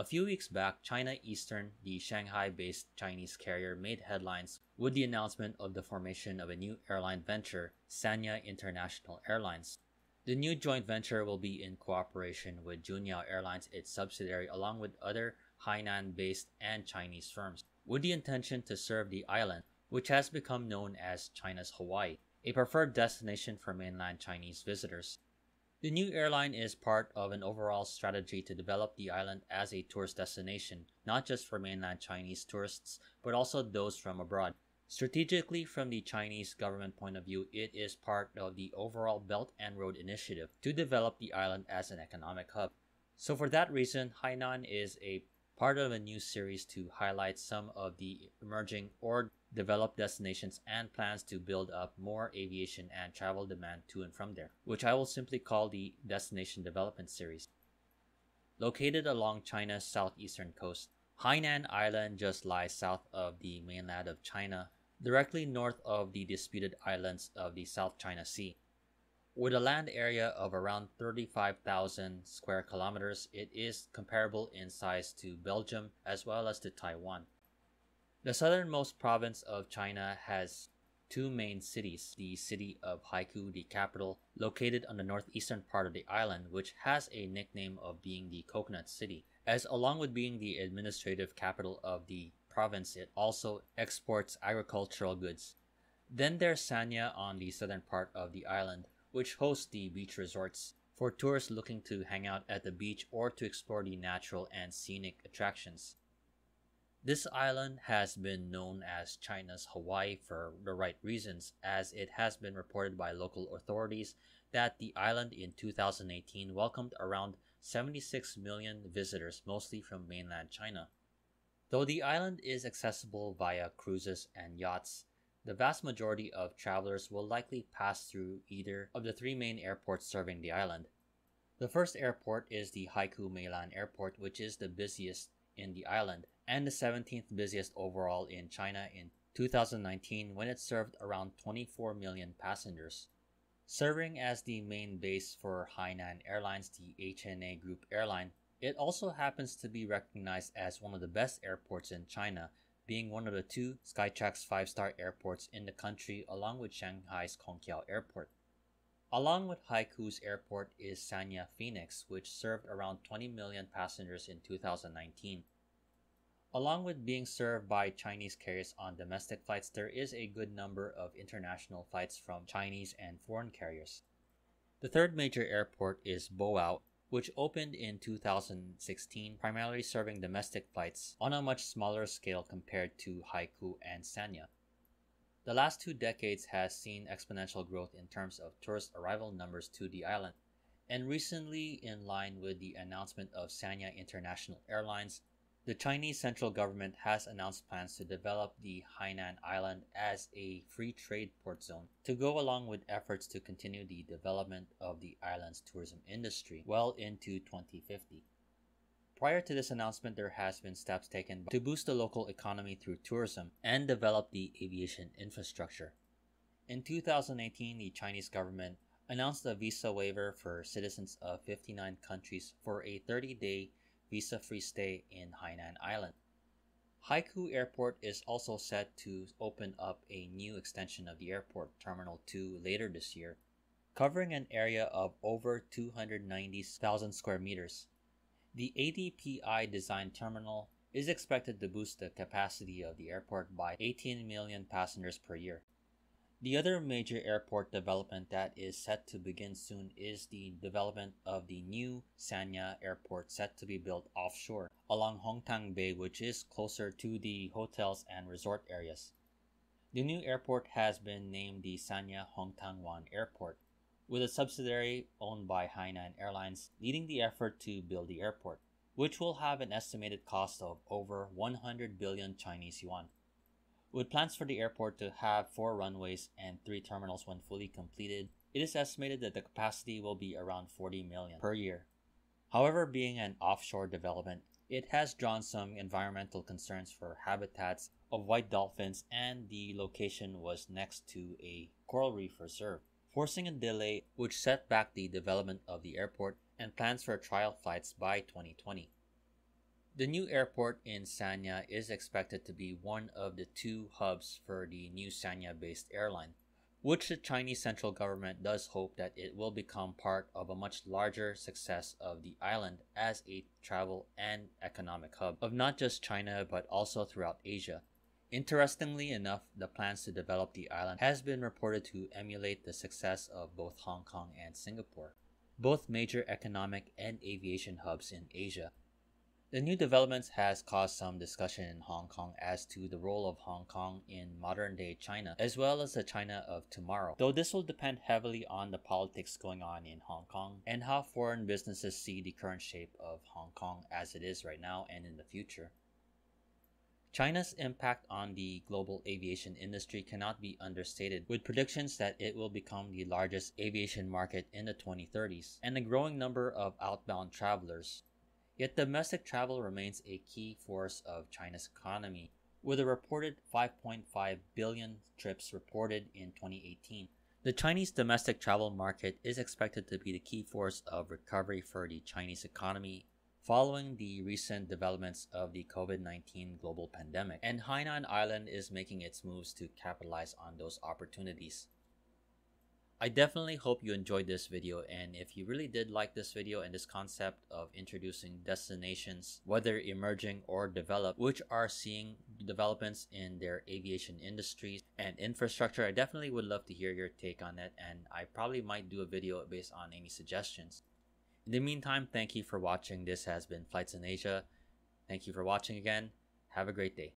A few weeks back, China Eastern, the Shanghai based Chinese carrier, made headlines with the announcement of the formation of a new airline venture, Sanya International Airlines. The new joint venture will be in cooperation with Junyao Airlines, its subsidiary, along with other Hainan based and Chinese firms, with the intention to serve the island, which has become known as China's Hawaii, a preferred destination for mainland Chinese visitors. The new airline is part of an overall strategy to develop the island as a tourist destination, not just for mainland Chinese tourists, but also those from abroad. Strategically, from the Chinese government point of view, it is part of the overall Belt and Road Initiative to develop the island as an economic hub. So, for that reason, Hainan is a part of a new series to highlight some of the emerging or develop destinations, and plans to build up more aviation and travel demand to and from there, which I will simply call the Destination Development Series. Located along China's southeastern coast, Hainan Island just lies south of the mainland of China, directly north of the disputed islands of the South China Sea. With a land area of around 35,000 square kilometers, it is comparable in size to Belgium as well as to Taiwan. The southernmost province of China has two main cities the city of Haikou, the capital, located on the northeastern part of the island, which has a nickname of being the Coconut City, as along with being the administrative capital of the province, it also exports agricultural goods. Then there's Sanya on the southern part of the island, which hosts the beach resorts for tourists looking to hang out at the beach or to explore the natural and scenic attractions. This island has been known as China's Hawaii for the right reasons, as it has been reported by local authorities that the island in 2018 welcomed around 76 million visitors, mostly from mainland China. Though the island is accessible via cruises and yachts, the vast majority of travelers will likely pass through either of the three main airports serving the island. The first airport is the Haikou Meilan Airport, which is the busiest in the island and the 17th busiest overall in China in 2019 when it served around 24 million passengers. Serving as the main base for Hainan Airlines, the HNA Group airline, it also happens to be recognized as one of the best airports in China, being one of the two Skytrax 5-star airports in the country along with Shanghai's Hongqiao Airport. Along with Haikou's airport is Sanya Phoenix, which served around 20 million passengers in 2019. Along with being served by Chinese carriers on domestic flights, there is a good number of international flights from Chinese and foreign carriers. The third major airport is Boao, which opened in 2016, primarily serving domestic flights on a much smaller scale compared to Haikou and Sanya. The last two decades has seen exponential growth in terms of tourist arrival numbers to the island, and recently, in line with the announcement of Sanya International Airlines, the Chinese central government has announced plans to develop the Hainan Island as a free trade port zone to go along with efforts to continue the development of the island's tourism industry well into 2050. Prior to this announcement, there has been steps taken to boost the local economy through tourism and develop the aviation infrastructure. In 2018, the Chinese government announced a visa waiver for citizens of 59 countries for a 30 day visa free stay in Hainan Island. Haikou Airport is also set to open up a new extension of the airport, Terminal 2, later this year, covering an area of over 290,000 square meters. The ADPI designed terminal is expected to boost the capacity of the airport by 18 million passengers per year. The other major airport development that is set to begin soon is the development of the new Sanya Airport set to be built offshore along Hongtang Bay, which is closer to the hotels and resort areas. The new airport has been named the Sanya Hongtang Wan Airport, with a subsidiary owned by Hainan Airlines leading the effort to build the airport, which will have an estimated cost of over 100 billion Chinese yuan. With plans for the airport to have four runways and three terminals when fully completed, it is estimated that the capacity will be around 40 million per year. However, being an offshore development, it has drawn some environmental concerns for habitats of white dolphins and the location was next to a coral reef reserve, forcing a delay which set back the development of the airport and plans for trial flights by 2020. The new airport in Sanya is expected to be one of the two hubs for the new Sanya based airline, which the Chinese central government does hope that it will become part of a much larger success of the island as a travel and economic hub of not just China but also throughout Asia. Interestingly enough, the plans to develop the island has been reported to emulate the success of both Hong Kong and Singapore, both major economic and aviation hubs in Asia. The new developments has caused some discussion in Hong Kong as to the role of Hong Kong in modern day China, as well as the China of tomorrow, though this will depend heavily on the politics going on in Hong Kong and how foreign businesses see the current shape of Hong Kong as it is right now and in the future. China's impact on the global aviation industry cannot be understated, with predictions that it will become the largest aviation market in the 2030s and a growing number of outbound travelers. Yet domestic travel remains a key force of China's economy, with a reported 5.5 billion trips reported in 2018. The Chinese domestic travel market is expected to be the key force of recovery for the Chinese economy following the recent developments of the COVID 19 global pandemic, and Hainan Island is making its moves to capitalize on those opportunities. I definitely hope you enjoyed this video and if you really did like this video and this concept of introducing destinations, whether emerging or developed, which are seeing developments in their aviation industries and infrastructure, I definitely would love to hear your take on it and I probably might do a video based on any suggestions. In the meantime, thank you for watching. This has been Flights in Asia. Thank you for watching again. Have a great day.